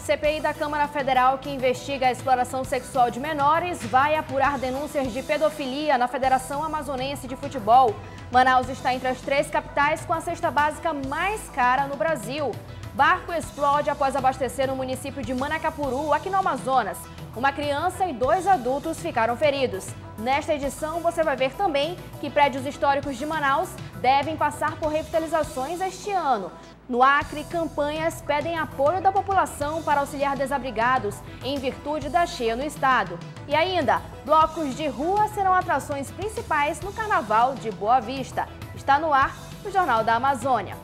CPI da Câmara Federal, que investiga a exploração sexual de menores, vai apurar denúncias de pedofilia na Federação Amazonense de Futebol. Manaus está entre as três capitais com a cesta básica mais cara no Brasil. Barco explode após abastecer no município de Manacapuru, aqui no Amazonas. Uma criança e dois adultos ficaram feridos. Nesta edição, você vai ver também que prédios históricos de Manaus devem passar por revitalizações este ano. No Acre, campanhas pedem apoio da população para auxiliar desabrigados em virtude da cheia no estado. E ainda, blocos de rua serão atrações principais no Carnaval de Boa Vista. Está no ar o Jornal da Amazônia.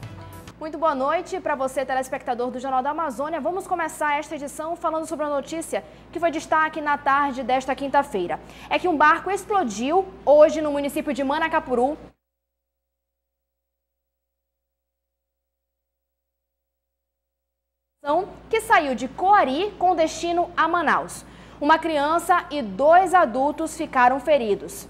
Muito boa noite para você, telespectador do Jornal da Amazônia. Vamos começar esta edição falando sobre a notícia que foi destaque na tarde desta quinta-feira. É que um barco explodiu hoje no município de Manacapuru, que saiu de Coari com destino a Manaus. Uma criança e dois adultos ficaram feridos.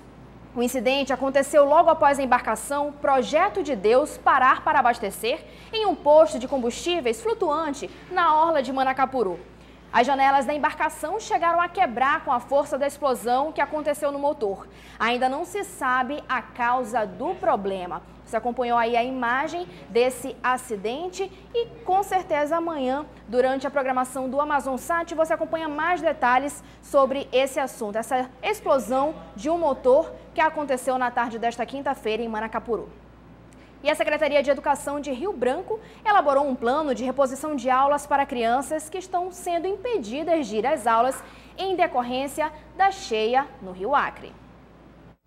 O incidente aconteceu logo após a embarcação Projeto de Deus parar para abastecer em um posto de combustíveis flutuante na orla de Manacapuru. As janelas da embarcação chegaram a quebrar com a força da explosão que aconteceu no motor. Ainda não se sabe a causa do problema. Você acompanhou aí a imagem desse acidente e com certeza amanhã, durante a programação do Amazon Sat, você acompanha mais detalhes sobre esse assunto, essa explosão de um motor que aconteceu na tarde desta quinta-feira em Manacapuru. E a Secretaria de Educação de Rio Branco elaborou um plano de reposição de aulas para crianças que estão sendo impedidas de ir às aulas em decorrência da cheia no Rio Acre.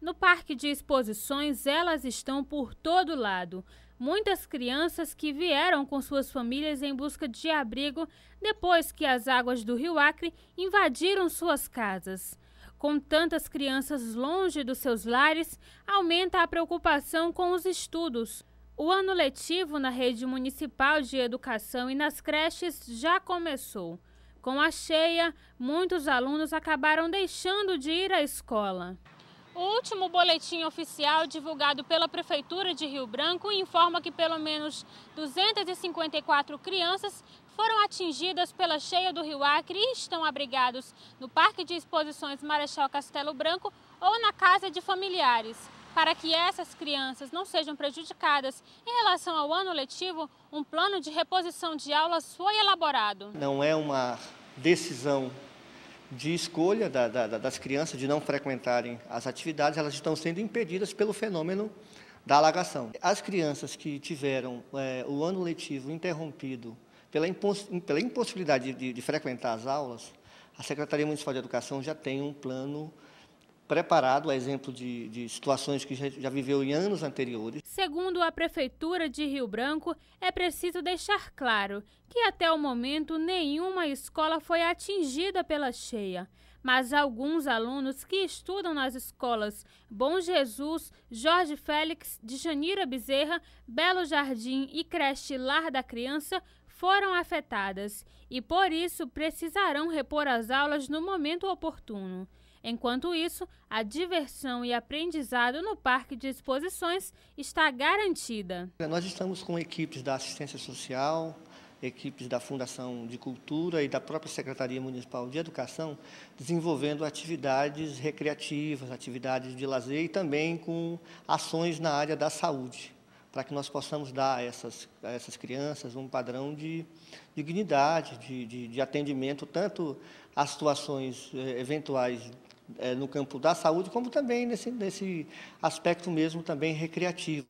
No parque de exposições, elas estão por todo lado. Muitas crianças que vieram com suas famílias em busca de abrigo depois que as águas do Rio Acre invadiram suas casas. Com tantas crianças longe dos seus lares, aumenta a preocupação com os estudos. O ano letivo na rede municipal de educação e nas creches já começou. Com a cheia, muitos alunos acabaram deixando de ir à escola. O último boletim oficial divulgado pela Prefeitura de Rio Branco informa que pelo menos 254 crianças foram atingidas pela cheia do Rio Acre e estão abrigados no Parque de Exposições Marechal Castelo Branco ou na casa de familiares. Para que essas crianças não sejam prejudicadas em relação ao ano letivo, um plano de reposição de aulas foi elaborado. Não é uma decisão de escolha da, da, das crianças de não frequentarem as atividades, elas estão sendo impedidas pelo fenômeno da alagação. As crianças que tiveram é, o ano letivo interrompido pela, imposs, pela impossibilidade de, de frequentar as aulas, a Secretaria Municipal de Educação já tem um plano preparado, a exemplo de, de situações que já, já viveu em anos anteriores. Segundo a Prefeitura de Rio Branco, é preciso deixar claro que até o momento nenhuma escola foi atingida pela cheia. Mas alguns alunos que estudam nas escolas Bom Jesus, Jorge Félix, de Janira Bezerra, Belo Jardim e Creche Lar da Criança foram afetadas e, por isso, precisarão repor as aulas no momento oportuno. Enquanto isso, a diversão e aprendizado no parque de exposições está garantida. Nós estamos com equipes da assistência social, equipes da Fundação de Cultura e da própria Secretaria Municipal de Educação, desenvolvendo atividades recreativas, atividades de lazer e também com ações na área da saúde, para que nós possamos dar a essas, a essas crianças um padrão de dignidade, de, de, de atendimento, tanto às situações eh, eventuais é, no campo da saúde, como também nesse, nesse aspecto mesmo também recreativo.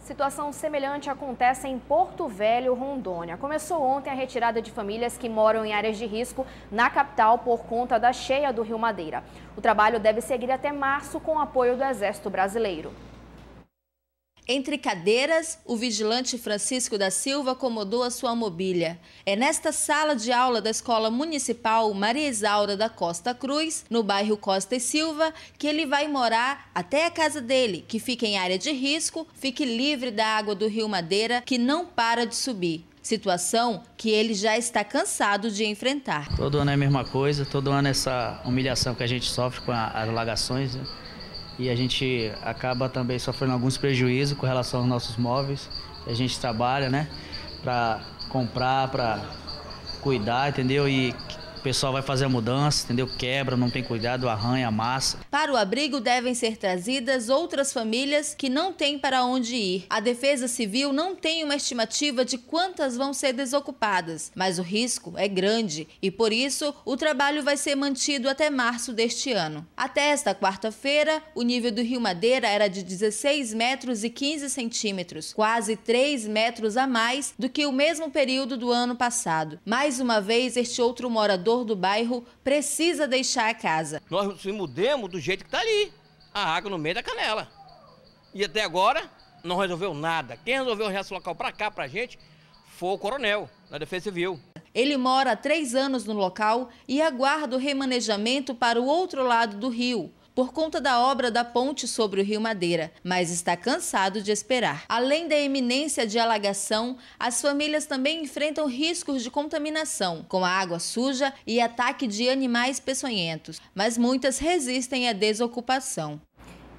Situação semelhante acontece em Porto Velho, Rondônia. Começou ontem a retirada de famílias que moram em áreas de risco na capital por conta da cheia do Rio Madeira. O trabalho deve seguir até março com o apoio do Exército Brasileiro. Entre cadeiras, o vigilante Francisco da Silva acomodou a sua mobília. É nesta sala de aula da Escola Municipal Maria Isaura da Costa Cruz, no bairro Costa e Silva, que ele vai morar até a casa dele, que fica em área de risco, fique livre da água do Rio Madeira, que não para de subir. Situação que ele já está cansado de enfrentar. Todo ano é a mesma coisa, todo ano essa humilhação que a gente sofre com as alagações. Né? E a gente acaba também sofrendo alguns prejuízos com relação aos nossos móveis. A gente trabalha, né, para comprar, para cuidar, entendeu? E o pessoal vai fazer a mudança, entendeu? Quebra, não tem cuidado, arranha, amassa. Para o abrigo devem ser trazidas outras famílias que não têm para onde ir. A Defesa Civil não tem uma estimativa de quantas vão ser desocupadas, mas o risco é grande e por isso o trabalho vai ser mantido até março deste ano. Até esta quarta-feira, o nível do Rio Madeira era de 16 metros e 15 centímetros, quase 3 metros a mais do que o mesmo período do ano passado. Mais uma vez, este outro morador morador do bairro precisa deixar a casa. Nós se mudemos do jeito que está ali, a água no meio da canela. E até agora não resolveu nada. Quem resolveu o resto local para cá, para a gente, foi o coronel da Defesa Civil. Ele mora há três anos no local e aguarda o remanejamento para o outro lado do rio por conta da obra da ponte sobre o Rio Madeira, mas está cansado de esperar. Além da iminência de alagação, as famílias também enfrentam riscos de contaminação, com a água suja e ataque de animais peçonhentos, mas muitas resistem à desocupação.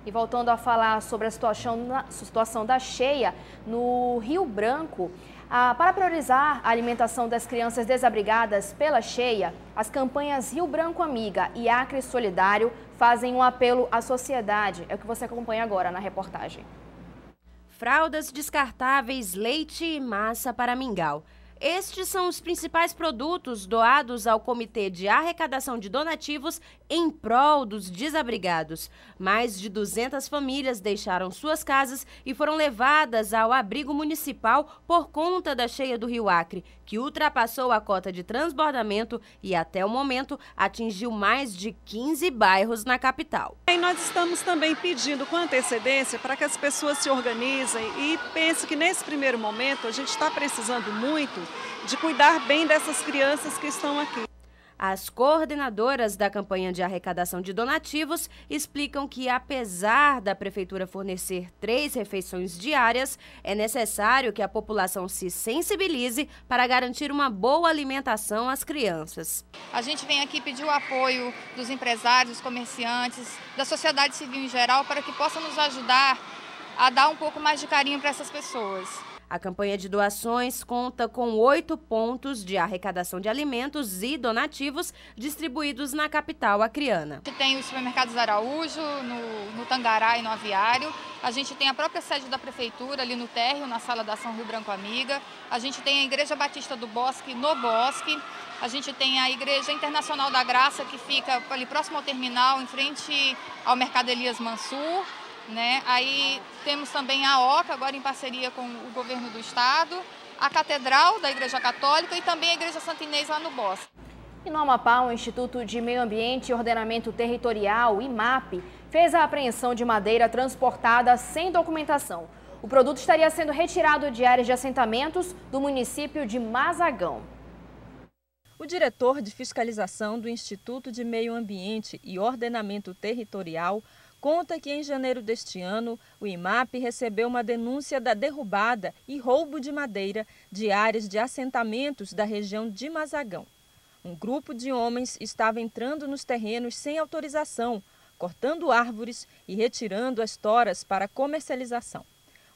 E voltando a falar sobre a situação, situação da cheia no Rio Branco, ah, para priorizar a alimentação das crianças desabrigadas pela cheia, as campanhas Rio Branco Amiga e Acre Solidário fazem um apelo à sociedade. É o que você acompanha agora na reportagem. Fraldas descartáveis, leite e massa para mingau. Estes são os principais produtos doados ao Comitê de Arrecadação de Donativos em prol dos desabrigados. Mais de 200 famílias deixaram suas casas e foram levadas ao abrigo municipal por conta da cheia do Rio Acre, que ultrapassou a cota de transbordamento e, até o momento, atingiu mais de 15 bairros na capital. E nós estamos também pedindo com antecedência para que as pessoas se organizem e pensem que nesse primeiro momento a gente está precisando muito de cuidar bem dessas crianças que estão aqui. As coordenadoras da campanha de arrecadação de donativos explicam que, apesar da prefeitura fornecer três refeições diárias, é necessário que a população se sensibilize para garantir uma boa alimentação às crianças. A gente vem aqui pedir o apoio dos empresários, dos comerciantes, da sociedade civil em geral, para que possa nos ajudar a dar um pouco mais de carinho para essas pessoas. A campanha de doações conta com oito pontos de arrecadação de alimentos e donativos distribuídos na capital acriana. Tem os supermercados Araújo, no, no Tangará e no Aviário. A gente tem a própria sede da prefeitura ali no térreo, na sala da São Rio Branco Amiga. A gente tem a Igreja Batista do Bosque, no Bosque. A gente tem a Igreja Internacional da Graça, que fica ali próximo ao terminal, em frente ao Mercado Elias Mansur. Né? Aí temos também a OCA, agora em parceria com o governo do estado, a Catedral da Igreja Católica e também a Igreja Santa Inês lá no Bosque. E no Amapá, o Instituto de Meio Ambiente e Ordenamento Territorial, IMAP, fez a apreensão de madeira transportada sem documentação. O produto estaria sendo retirado de áreas de assentamentos do município de Mazagão. O diretor de fiscalização do Instituto de Meio Ambiente e Ordenamento Territorial, conta que em janeiro deste ano, o IMAP recebeu uma denúncia da derrubada e roubo de madeira de áreas de assentamentos da região de Mazagão. Um grupo de homens estava entrando nos terrenos sem autorização, cortando árvores e retirando as toras para comercialização.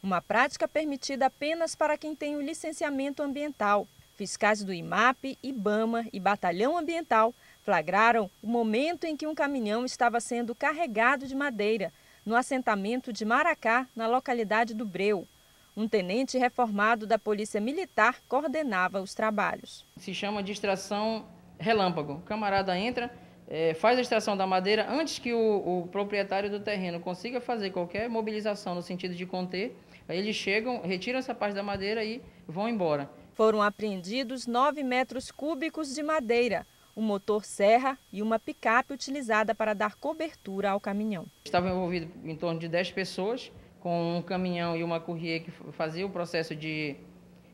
Uma prática permitida apenas para quem tem o licenciamento ambiental. Fiscais do IMAP, IBAMA e Batalhão Ambiental flagraram o momento em que um caminhão estava sendo carregado de madeira no assentamento de Maracá, na localidade do Breu. Um tenente reformado da Polícia Militar coordenava os trabalhos. Se chama de extração relâmpago. O camarada entra, é, faz a extração da madeira antes que o, o, proprietário do terreno consiga fazer qualquer mobilização no sentido de conter. Aí eles chegam, retiram essa parte da madeira e vão embora. Foram apreendidos 9 metros cúbicos de madeira, um motor serra e uma picape utilizada para dar cobertura ao caminhão. Estavam envolvidos em torno de 10 pessoas, com um caminhão e uma courrier que fazia o processo de,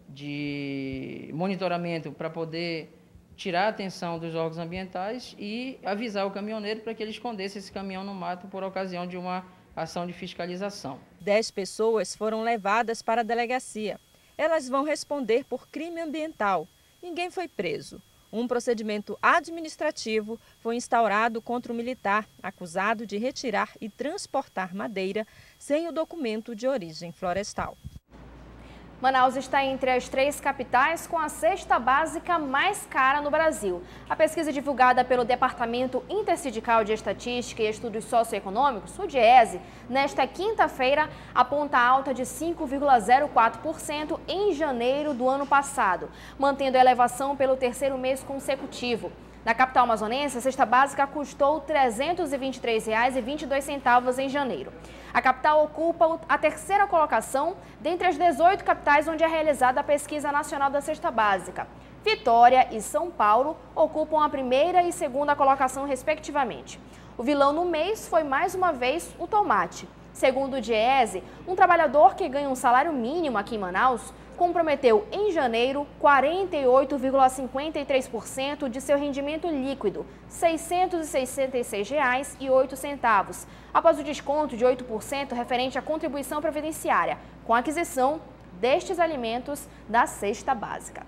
de monitoramento para poder tirar a atenção dos órgãos ambientais e avisar o caminhoneiro para que ele escondesse esse caminhão no mato por ocasião de uma ação de fiscalização. Dez pessoas foram levadas para a delegacia. Elas vão responder por crime ambiental. Ninguém foi preso um procedimento administrativo foi instaurado contra o militar acusado de retirar e transportar madeira sem o documento de origem florestal. Manaus está entre as três capitais com a cesta básica mais cara no Brasil. A pesquisa divulgada pelo Departamento Intersindical de Estatística e Estudos Socioeconômicos, o DIESE, nesta quinta-feira, aponta alta de 5,04% em janeiro do ano passado, mantendo a elevação pelo terceiro mês consecutivo. Na capital amazonense, a cesta básica custou R$ 323,22 em janeiro. A capital ocupa a terceira colocação dentre as 18 capitais onde é realizada a Pesquisa Nacional da Cesta Básica. Vitória e São Paulo ocupam a primeira e segunda colocação, respectivamente. O vilão no mês foi mais uma vez o tomate. Segundo o Diese, um trabalhador que ganha um salário mínimo aqui em Manaus comprometeu em janeiro 48,53% de seu rendimento líquido, R$ 666,08, após o desconto de 8% referente à contribuição previdenciária, com a aquisição destes alimentos da cesta básica.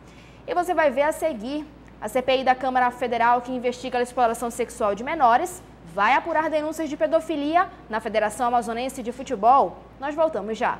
E você vai ver a seguir a CPI da Câmara Federal que investiga a exploração sexual de menores vai apurar denúncias de pedofilia na Federação Amazonense de Futebol. Nós voltamos já.